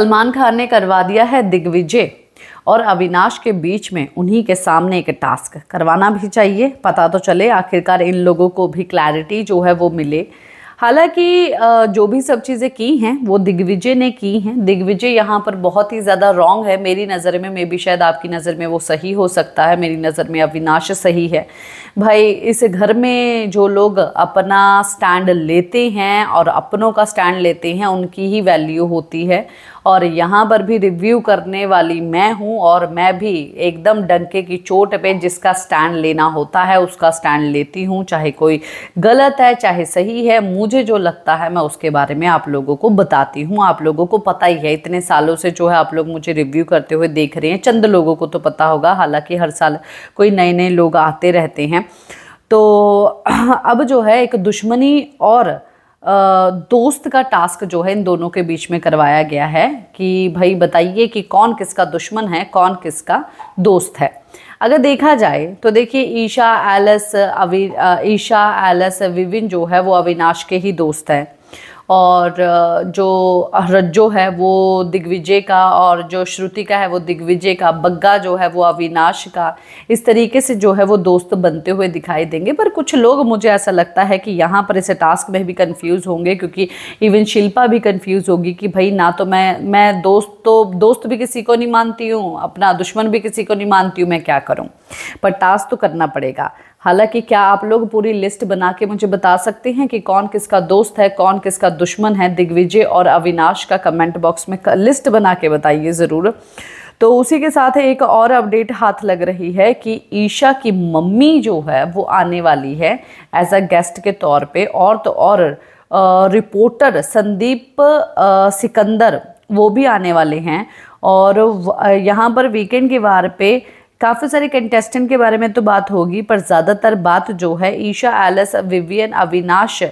सलमान खान ने करवा दिया है दिग्विजय। और अविनाश के बीच में उन्हीं के सामने एक टास्क करवाना भी चाहिए। पता तो चले आखिरकार इन लोगों को भी क्लैरिटी जो है वो मिले। हालाँकि जो भी सब चीज़ें की हैं, वो दिग्विजय ने की हैं। दिग्विजय यहाँ पर बहुत ही ज़्यादा रॉन्ग है। मेरी नज़र में, मे भी शायद आपकी नज़र में वो सही हो सकता है। मेरी नज़र में अविनाश सही है। भाई, इस घर में जो लोग अपना स्टैंड लेते हैं और अपनों का स्टैंड लेते हैं, उनकी ही वैल्यू होती है। और यहाँ पर भी रिव्यू करने वाली मैं हूँ और मैं भी एकदम डंके की चोट पे जिसका स्टैंड लेना होता है, उसका स्टैंड लेती हूँ। चाहे कोई गलत है, चाहे सही है, मुझे जो लगता है मैं उसके बारे में आप लोगों को बताती हूँ। आप लोगों को पता ही है, इतने सालों से जो है आप लोग मुझे रिव्यू करते हुए देख रहे हैं। चंद लोगों को तो पता होगा, हालाँकि हर साल कोई नए नए लोग आते रहते हैं। तो अब जो है एक दुश्मनी और दोस्त का टास्क जो है इन दोनों के बीच में करवाया गया है कि भाई बताइए कि कौन किसका दुश्मन है, कौन किसका दोस्त है। अगर देखा जाए तो देखिए ईशा, एलस, अवि ईशा, एलस, विविन जो है वो अविनाश के ही दोस्त हैं। और जो रज्जो है वो दिग्विजय का और जो श्रुति का है वो दिग्विजय का, बग्गा जो है वो अविनाश का, इस तरीके से जो है वो दोस्त बनते हुए दिखाई देंगे। पर कुछ लोग मुझे ऐसा लगता है कि यहाँ पर इसे टास्क में भी कंफ्यूज होंगे, क्योंकि इवन शिल्पा भी कंफ्यूज होगी कि भाई ना तो मैं मैं दोस्त तो दोस्त भी किसी को नहीं मानती हूँ, अपना दुश्मन भी किसी को नहीं मानती हूँ, मैं क्या करूँ? पर टास्क तो करना पड़ेगा। हालाँकि क्या आप लोग पूरी लिस्ट बना के मुझे बता सकते हैं कि कौन किसका दोस्त है, कौन किसका दुश्मन है दिग्विजय और अविनाश का कमेंट बॉक्स में लिस्ट बना के बताइए ज़रूर। तो उसी के साथ एक और अपडेट हाथ लग रही है कि ईशा की मम्मी जो है, वो आने वाली है एज अ गेस्ट के तौर पे। और तो और रिपोर्टर संदीप सिकंदर, वो भी आने वाले हैं। और यहाँ पर वीकेंड के वार पे काफ़ी सारे कंटेस्टेंट के बारे में तो बात होगी, पर ज़्यादातर बात जो है, ईशा, एलिस, विवियन, अविनाश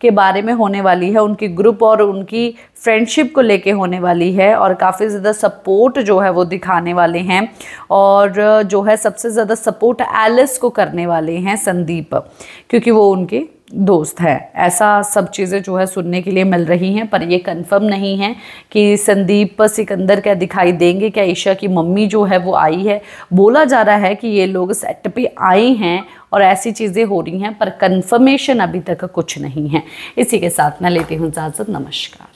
के बारे में होने वाली है। उनकी ग्रुप और उनकी फ्रेंडशिप को लेके होने वाली है और काफ़ी ज़्यादा सपोर्ट जो है वो दिखाने वाले हैं। और जो है, सबसे ज़्यादा सपोर्ट एलिस को करने वाले हैं संदीप, क्योंकि वो उनके दोस्त है। ऐसा सब चीज़ें जो है सुनने के लिए मिल रही हैं, पर ये कंफर्म नहीं है कि संदीप सिकंदर क्या दिखाई देंगे, क्या ईशा की मम्मी जो है वो आई है। बोला जा रहा है कि ये लोग सेट पे आए हैं और ऐसी चीज़ें हो रही हैं, पर कंफर्मेशन अभी तक कुछ नहीं है। इसी के साथ मैं लेती हूँ इजाज़त, नमस्कार।